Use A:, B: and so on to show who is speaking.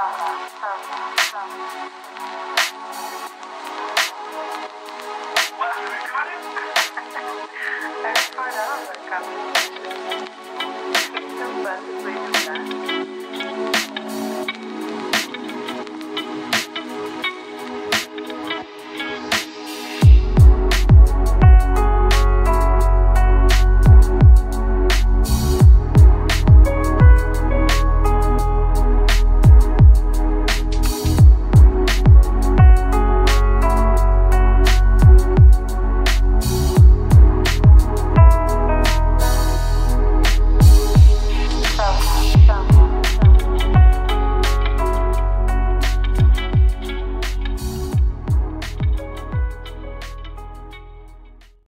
A: stronger, stronger.